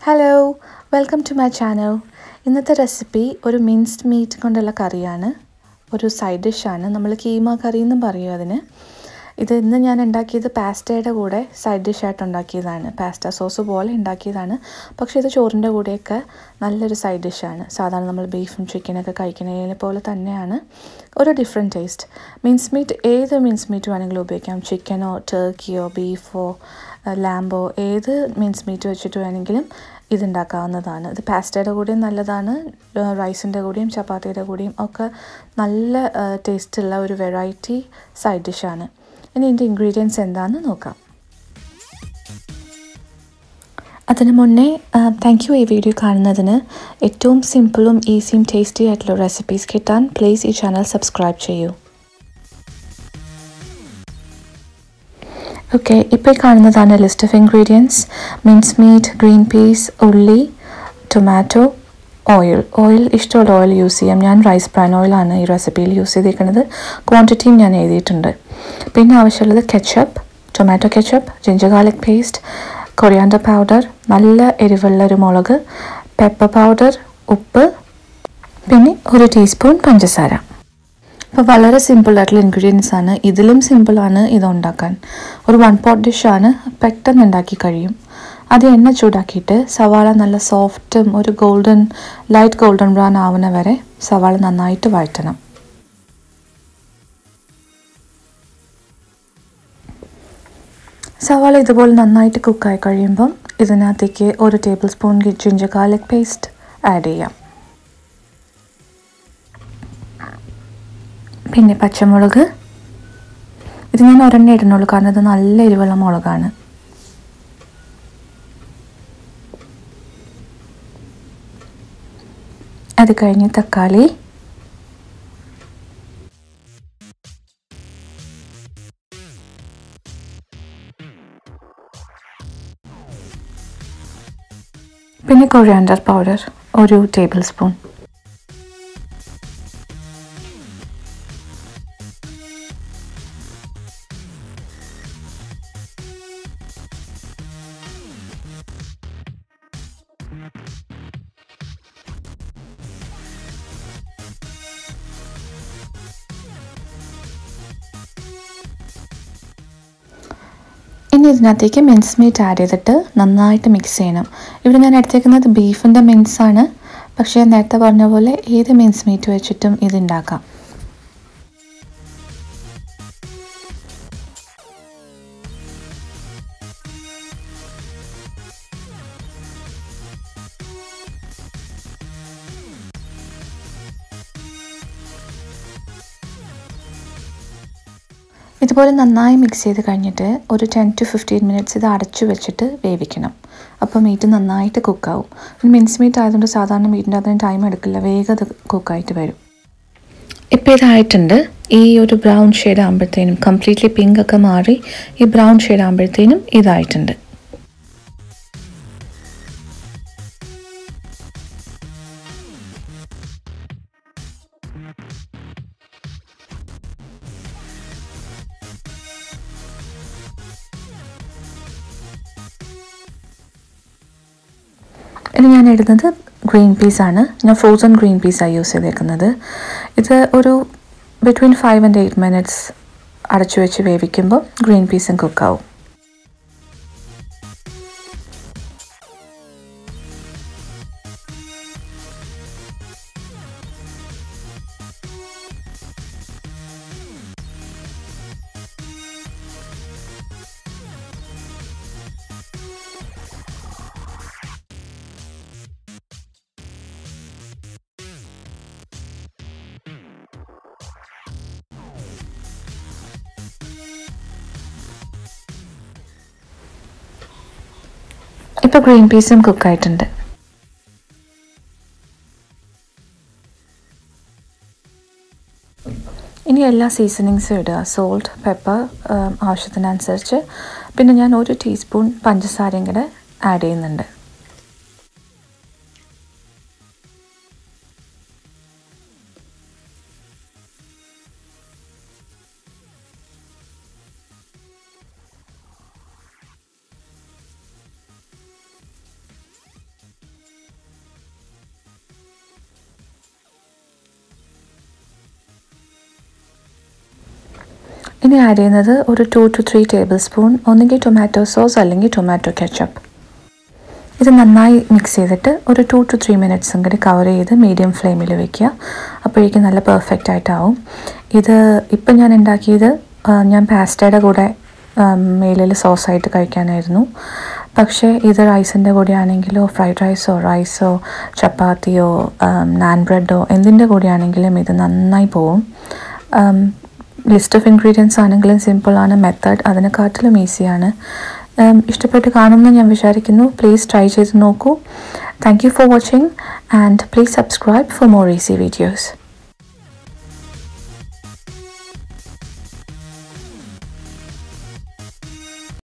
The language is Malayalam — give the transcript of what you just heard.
Hello welcome to my channel ഇന്നത്തെ റെസിപ്പി ഒരു മിൻസ്ഡ് മീറ്റ് കൊണ്ടുള്ള കറിയാണ്. ഒരു സൈഡ് ഡിഷാണ് നമ്മൾ കീമ കറി എന്നും പറയും അതിന്. ഇത് ഇന്ന് ഞാൻ ഉണ്ടാക്കിയത് പാസ്റ്റയുടെ കൂടെ സൈഡ് ഡിഷായിട്ട് ഉണ്ടാക്കിയതാണ്. പാസ്റ്റ സോസ് പോലെ ഉണ്ടാക്കിയതാണ്. പക്ഷേ ഇത് ചോറിന്റെ കൂടെയൊക്കെ നല്ലൊരു സൈഡ് ഡിഷാണ് സാധാരണ നമ്മൾ ബീഫും ചിക്കനൊക്കെ കഴിക്കുന്നതിനെ പോലെ തന്നെയാണ്. ഒരു ഡിഫറെന്റ് ടേസ്റ്റ് മിൻസ് മീറ്റ് ഏത് മിൻസ് മീറ്റ് വേണമെങ്കിലും ഉപയോഗിക്കാം. ചിക്കനോ ടർക്കിയോ ബീഫോ ലാമ്പോ ഏത് മീൻസ് മീറ്റ് വെച്ചിട്ട് വേണമെങ്കിലും ഇതുണ്ടാക്കാവുന്നതാണ്. ഇത് പാസ്റ്റയുടെ കൂടെയും നല്ലതാണ് റൈസിന്റെ കൂടെയും ചപ്പാത്തിയുടെ കൂടെയും ഒക്കെ നല്ല ടേസ്റ്റുള്ള ഒരു വെറൈറ്റി സൈഡ് ഡിഷാണ്. ഇനി ഇതിന്റെ ഇൻഗ്രീഡിയൻസ് എന്താണെന്ന് നോക്കാം. അതിന് മുന്നേ താങ്ക് യു ഈ വീഡിയോ കാണുന്നതിന് ഏറ്റവും സിമ്പിളും ഈസിയും ടേസ്റ്റി ആയിട്ടുള്ള റെസിപ്പീസ് കിട്ടാൻ പ്ലീസ് ഈ ചാനൽ സബ്സ്ക്രൈബ് ചെയ്യൂ. ഓക്കെ ഇപ്പോൾ കാണുന്നതാണ് list of ingredients mince meat green peas ഉള്ളി ടൊമാറ്റോ ഓയിൽ ഓയിൽ ഇഷ്ടമുള്ള ഓയിൽ യൂസ് ചെയ്യാം. ഞാൻ റൈസ് ബ്രാൻ ഓയിലാണ് ഈ റെസിപ്പിയിൽ യൂസ് ചെയ്തിരിക്കുന്നത്. ക്വാണ്ടിറ്റിയും ഞാൻ എഴുതിയിട്ടുണ്ട്. പിന്നെ ആവശ്യമുള്ളത് ketchup tomato ketchup ginger garlic paste coriander powder നല്ല എരിവുള്ള ഒരു മുളക് പെപ്പർ പൗഡർ ഉപ്പ് പിന്നെ ഒരു ടീസ്പൂൺ പഞ്ചസാര. അപ്പോൾ വളരെ സിമ്പിളായിട്ടുള്ള ഇൻഗ്രീഡിയൻസ് ആണ്. ഇതിലും സിമ്പിളാണ് ഇത് ഉണ്ടാക്കാൻ ഒരു വൺ പോട്ട് ഡിഷാണ് പെട്ടെന്ന് ഉണ്ടാക്കി കഴിയും. അത് എണ്ണ ചൂടാക്കിയിട്ട് സവാള നല്ല സോഫ്റ്റും ഒരു ഗോൾഡൻ ലൈറ്റ് ഗോൾഡൻ ബ്രൗൺ ആവുന്ന വരെ സവാള നന്നായിട്ട് വഴറ്റണം. സവാള ഇതുപോലെ നന്നായിട്ട് കുക്കായി കഴിയുമ്പം ഇതിനകത്തേക്ക് ഒരു table spoon ginger garlic paste add ചെയ്യാം. പിന്നെ പച്ചമുളക്. ഇത് ഞാൻ ഒരെണ്ണ ഇടുന്നുള്ളൂ കാരണം ഇത് നല്ല എരിവുള്ള മുളകാണ്. അത് കഴിഞ്ഞ് തക്കാളി. പിന്നെ കൊറിയാണ്ടർ പൗഡർ ഒരു ടേബിൾ സ്പൂൺ ഇനി ഇതിനകത്തേക്ക് മിൻസ് മീറ്റ് ആഡ് ചെയ്തിട്ട് നന്നായിട്ട് മിക്സ് ചെയ്യണം. ഇവിടെ ഞാൻ എടുത്തേക്കുന്നത് ബീഫിന്റെ മിൻസാണ് പക്ഷേ നേരത്തെ പറഞ്ഞ പോലെ ഏത് മിൻസ് മീറ്റ് വെച്ചിട്ടും ഇത് ഉണ്ടാക്കാം. ഇതുപോലെ നന്നായി മിക്സ് ചെയ്ത് കഴിഞ്ഞിട്ട് ഒരു ടെൻ ടു ഫിഫ്റ്റീൻ മിനിറ്റ്സ് ഇത് അടച്ചു വെച്ചിട്ട് വേവിക്കണം. അപ്പോൾ മീറ്റ് നന്നായിട്ട് കുക്കാവും മിൻസ് മീറ്റ് ആയതുകൊണ്ട് സാധാരണ മീറ്റിന്റെ അതിന് ടൈം എടുക്കില്ല. വേഗം അത് കുക്കായിട്ട് വരും. ഇപ്പോൾ ഇതായിട്ടുണ്ട്. ഈ ഒരു ബ്രൗൺ ഷെയ്ഡ് ആകുമ്പോഴത്തേനും കംപ്ലീറ്റ്ലി പിങ്ക് ഒക്കെ മാറി ഈ ബ്രൗൺ ഷെയ്ഡ് ആകുമ്പോഴത്തേനും ഇതായിട്ടുണ്ട്. ഇനി ഞാൻ ഇടുന്നത് ഗ്രീൻ പീസാണ് ഞാൻ ഫ്രോസൺ ഗ്രീൻ പീസാണ് യൂസ് ചെയ്തേക്കുന്നത്. ഇത് ഒരു between five and eight minutes അടച്ചു വെച്ച് വേവിക്കുമ്പോൾ ഗ്രീൻ പീസും കുക്കാവും ഇപ്പോൾ ഗ്രീൻ പീസും കുക്കായിട്ടുണ്ട്. ഇനി എല്ലാ സീസണിങ്സും ഇടുക. സോൾട്ട് പെപ്പർ ആവശ്യത്തിനനുസരിച്ച്. പിന്നെ ഞാൻ ഒരു ടീസ്പൂൺ പഞ്ചസാരയും കൂടെ ആഡ് ചെയ്യുന്നുണ്ട്. ഇനി ആഡ് ചെയ്യുന്നത് ഒരു two two three table spoon ഒന്നുകിൽ ടൊമാറ്റോ സോസ് അല്ലെങ്കിൽ ടൊമാറ്റോ കെച്ചപ്പ് ഇത് നന്നായി മിക്സ് ചെയ്തിട്ട് ഒരു ടു ടു ത്രീ മിനിറ്റ്സ് കൂടി കവർ ചെയ്ത് മീഡിയം ഫ്ലെയിമിൽ വെക്കുക. അപ്പോഴേക്കും നല്ല പെർഫെക്റ്റ് ആയിട്ടാവും. ഇത് ഇപ്പം ഞാൻ ഉണ്ടാക്കിയത് ഞാൻ പാസ്റ്റയുടെ കൂടെ മേലിൽ സോസായിട്ട് കഴിക്കാനായിരുന്നു. പക്ഷേ ഇത് റൈസിന്റെ കൂടെ ആണെങ്കിലോ ഫ്രൈഡ് റൈസോ റൈസോ ചപ്പാത്തിയോ നാൻ ബ്രെഡോ എന്തിന്റെ കൂടെ ആണെങ്കിലും ഇത് നന്നായി പോവും. ലിസ്റ്റ് ഓഫ് ഇൻഗ്രീഡിയൻസ് ആണെങ്കിലും സിമ്പിളാണ് മെത്തേഡ് അതിനെക്കാട്ടിലും ഈസിയാണ് ഇഷ്ടപ്പെട്ട് കാണുമെന്ന് ഞാൻ വിചാരിക്കുന്നു. പ്ലീസ് ട്രൈ ചെയ്ത് നോക്കൂ. Thank you for watching and please subscribe for more easy videos